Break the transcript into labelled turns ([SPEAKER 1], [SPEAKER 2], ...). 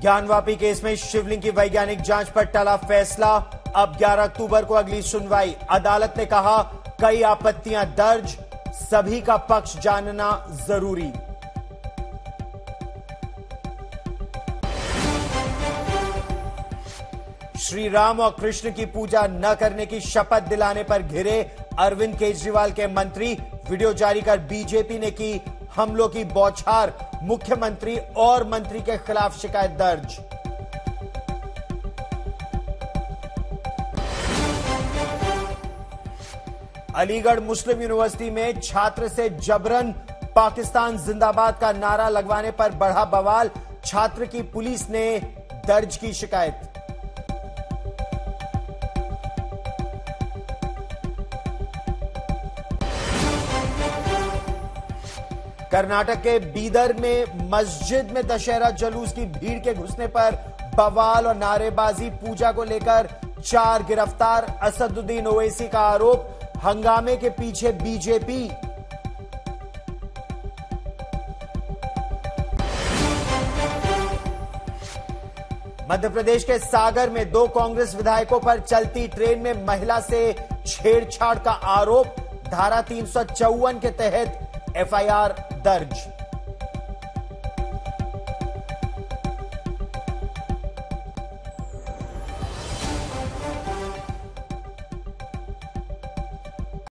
[SPEAKER 1] Gyanvapi case में शिवलिंग की वैज्ञानिक जाँच पर टला फैसला। अब 11 अक्टूबर को अगली सुनवाई। अदालत ने कहा, कई आपत्तियाँ दर्ज, सभी का पक्ष जानना ज़रूरी। श्री राम और कृष्ण की पूजा न करने की शपथ दिलाने पर घिरे अरविंद केजरीवाल के मंत्री। वीडियो जारी कर बीजेपी ने की हमलों की बौछार मुख्यमंत्री और मंत्री के खिलाफ शिकायत दर्ज। अलीगढ़ मुस्लिम यूनिवर्सिटी में छात्र से जबरन पाकिस्तान जिंदाबाद का नारा लगवाने पर बढ़ा बवाल, छात्र की पुलिस ने दर्ज की शिकायत। कर्नाटक के बीदर में मस्जिद में दशहरा जुलूस की भीड़ के घुसने पर बवाल और नारेबाजी, पूजा को लेकर चार गिरफ़्तार, असदुद्दीन ओवैसी का आरोप, हंगामे के पीछे बीजेपी। मध्य प्रदेश के सागर में दो कांग्रेस विधायकों पर चलती ट्रेन में महिला से छेड़छाड़ का आरोप, धारा तीन सौ चौवन के तहत एफआईआर दर्ज।